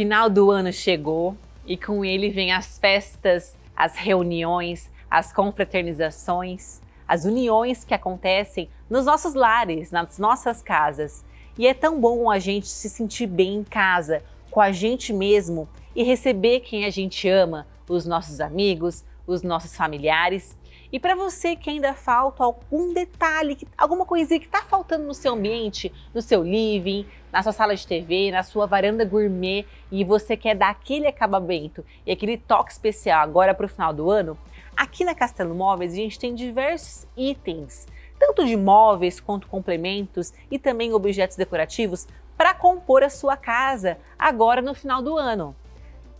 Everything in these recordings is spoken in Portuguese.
final do ano chegou e com ele vem as festas, as reuniões, as confraternizações, as uniões que acontecem nos nossos lares, nas nossas casas. E é tão bom a gente se sentir bem em casa, com a gente mesmo e receber quem a gente ama, os nossos amigos, os nossos familiares. E para você que ainda falta algum detalhe, alguma coisinha que está faltando no seu ambiente, no seu living, na sua sala de TV, na sua varanda gourmet e você quer dar aquele acabamento e aquele toque especial agora para o final do ano, aqui na Castelo Móveis a gente tem diversos itens, tanto de móveis quanto complementos e também objetos decorativos para compor a sua casa agora no final do ano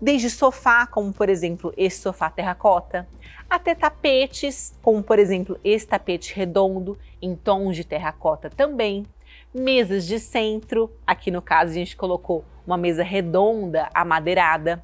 desde sofá, como por exemplo esse sofá terracota, até tapetes, como por exemplo esse tapete redondo em tons de terracota também, mesas de centro, aqui no caso a gente colocou uma mesa redonda amadeirada,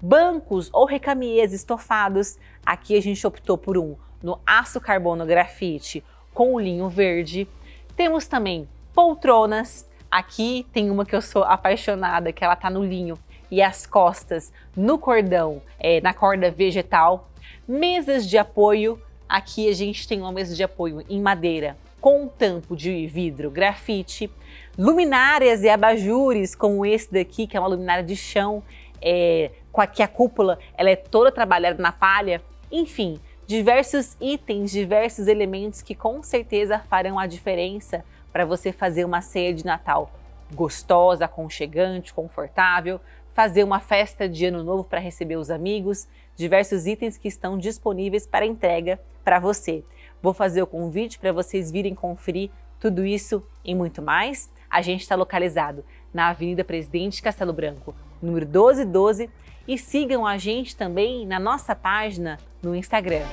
bancos ou recamiers estofados, aqui a gente optou por um no aço carbono grafite com o linho verde. Temos também poltronas, aqui tem uma que eu sou apaixonada, que ela tá no linho e as costas no cordão, é, na corda vegetal. Mesas de apoio, aqui a gente tem uma mesa de apoio em madeira com um tampo de vidro grafite, luminárias e abajures como esse daqui, que é uma luminária de chão, é, com aqui a cúpula ela é toda trabalhada na palha, enfim, diversos itens, diversos elementos que com certeza farão a diferença para você fazer uma ceia de Natal gostosa, aconchegante, confortável, fazer uma festa de ano novo para receber os amigos, diversos itens que estão disponíveis para entrega para você. Vou fazer o convite para vocês virem conferir tudo isso e muito mais. A gente está localizado na Avenida Presidente Castelo Branco, número 1212, e sigam a gente também na nossa página no Instagram.